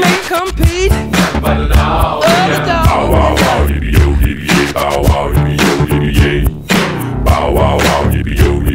may compete. But now, oh, oh, oh, oh, oh, oh, oh, oh, oh,